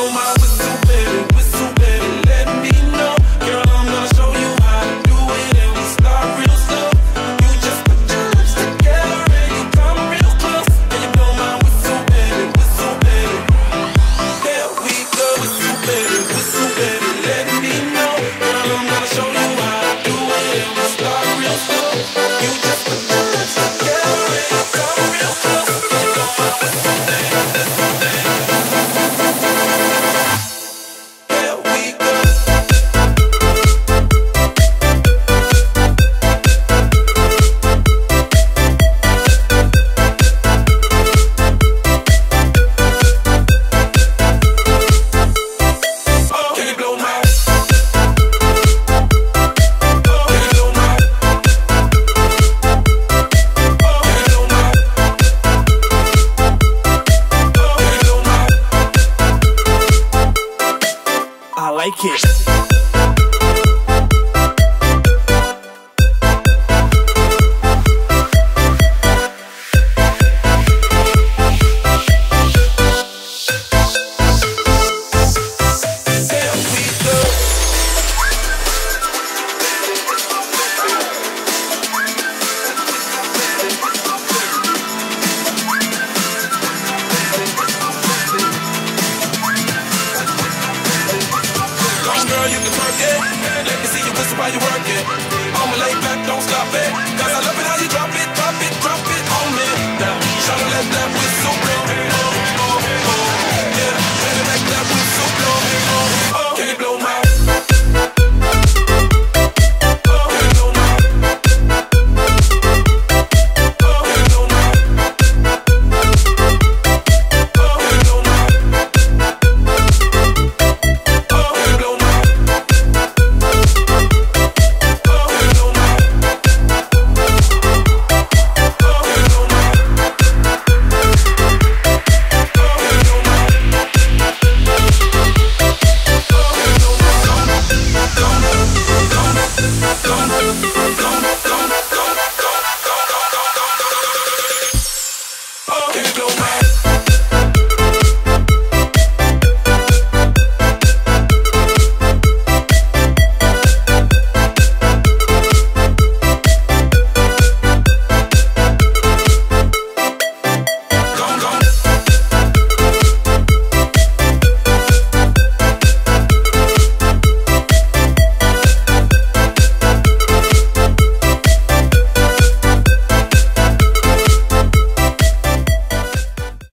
on my whistle. like it. Let me see you whistle while you work it. I'ma lay back, don't stop it. Cause I love it how you drop it.